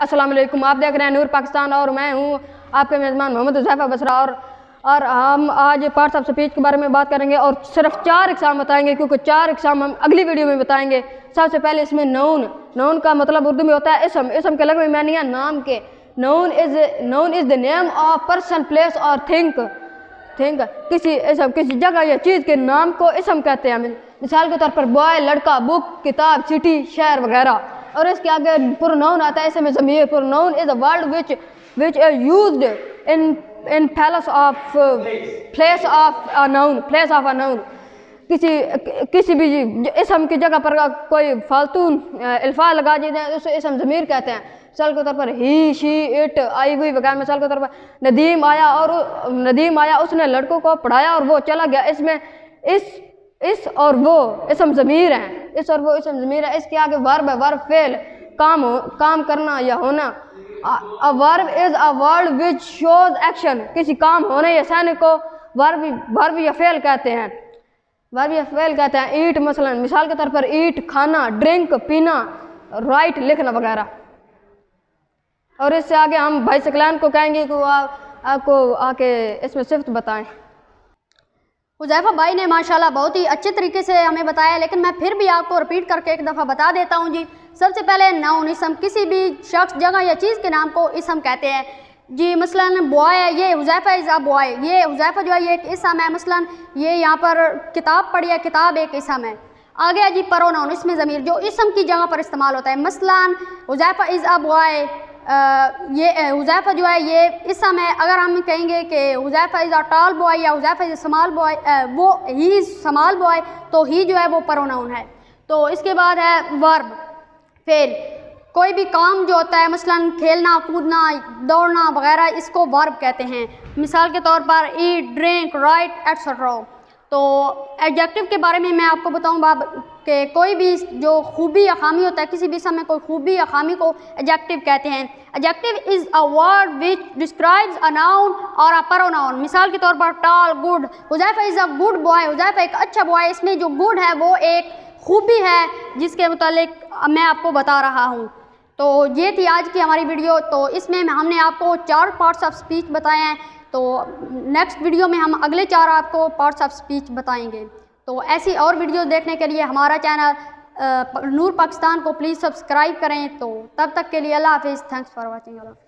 السلام علیکم، آپ دیکھ رہے ہیں نور پاکستان اور میں ہوں آپ کے میزبان محمد الضیفہ بسرا اور اور ہم آج پارٹس آف سپیچ کے بارے میں بات کریں گے اور صرف چار اقسام بتائیں گے کیونکہ چار اقسام ہم اگلی ویڈیو میں بتائیں گے۔ سب سے پہلے اس میں نون نون کا مطلب اردو میں ہوتا ہے اسم۔ اسم کے لگ میں نہیں ہے نام کے۔ Noun is noun is the name of person place اور تھنک تھنک کسی اسم کسی جگہ یا چیز کے نام کو اسم کہتے ہیں۔ مثال کے طور پر بوائے لڑکا بک کتاب سٹی شہر وغیرہ۔ اور اس کے آگے پرناؤن آتا ہے اسے میں ضمیر pronoun is a word which which is used in in place of place of a place of a کسی کسی بھی اسم کی جگہ پر کوئی فالتو الفاظ لگا دیتے ہیں، اسے اسم ضمیر کہتے ہیں۔ مثال کے طور پر ہی شی اٹ آئی ہوئی وغیرہ مثال کے طور پر ندیم آیا اور ندیم آیا، اس نے لڑکوں کو پڑھایا اور وہ چلا گیا۔ اس میں اس اس اور وہ اسم ضمیر ہیں، اس اور وہ اسم ضمیر ہے اس کے آگے ورب ہے ورب فیل کام ہو، کام کرنا یا ہونا۔ Verb is a word which shows action کسی کام ہونے یا سہنے کو ورب ورب یا فیل کہتے ہیں۔ ورب یا فیل کہتے ہیں۔ ایٹ مثلا، مثال کے طور پر ایٹ کھانا، ڈرنک، پینا، رائٹ لکھنا وغیرہ۔ اور اس سے آگے ہم بھائی سکلین کو کہیں گے کہ وہ آپ کو آ کے اس میں صفت بتائیں۔ حذیفہ بھائی نے ماشاءاللہ بہت ہی اچھے طریقے سے ہمیں بتایا، لیکن میں پھر بھی آپ کو رپیٹ کر کے ایک دفعہ بتا دیتا ہوں جی۔ سب سے پہلے ناؤن اسم، کسی بھی شخص، جگہ یا چیز کے نام کو اسم کہتے ہیں۔ جی مثلا بوائے، یہ حضیفہ از اے بوائے یہ حذیفہ جو ہے، یہ ایک اسم ہے۔ مثلا یہ یہاں پر کتاب پڑھی ہے، کتاب ایک اسم ہے۔ آگے ہے جی پرونون اس میں ضمیر۔ جو اسم کی جگہ پر استعمال ہوتا ہے، مثلا حضیفہ از اے بوائے یہ حذیفہ جو ہے، یہ اس سمے اگر ہم کہیں گے کہ Huzaifa is a talc boy یا حذیفہ از سمال بوائے وہ ہی سمال بوائے تو ہی جو ہے وہ پروناؤن ہے۔ تو اس کے بعد ہے ورب فیل کوئی بھی کام جو ہوتا ہے، مثلا کھیلنا، کودنا، دوڑنا وغیرہ، اس کو ورب کہتے ہیں۔ مثال کے طور پر ایٹ ڈرنک رائٹ ایٹسٹرا تو ایڈجیکٹیو کے بارے میں میں آپ کو بتاؤں باب کہ کوئی بھی جو خوبی یا خامی ہوتا ہے، کسی بھی سمے کوئی خوبی یا خامی کو ایڈجیکٹیو کہتے ہیں۔ Adjective is a word which describes a noun اور اے پرو ناؤن مثال کے طور پر tall good Huzaifa is a good boy Huzaifa ایک اچھا بوائے اس میں جو گڈ ہے، وہ ایک خوبی ہے، جس کے متعلق میں آپ کو بتا رہا ہوں۔ تو یہ تھی آج کی ہماری ویڈیو۔ تو اس میں ہم نے آپ کو چار پارٹس آف سپیچ بتائے ہیں۔ تو نیکسٹ ویڈیو میں ہم اگلے چار آپ کو پارٹس آف سپیچ بتائیں گے۔ تو ایسی اور ویڈیوز دیکھنے کے لیے ہمارا چینل نور پاکستان کو پلیز سبسکرائب کریں۔ تو تب تک کے لیے اللہ حافظ تھینکس فار واچنگ اللہ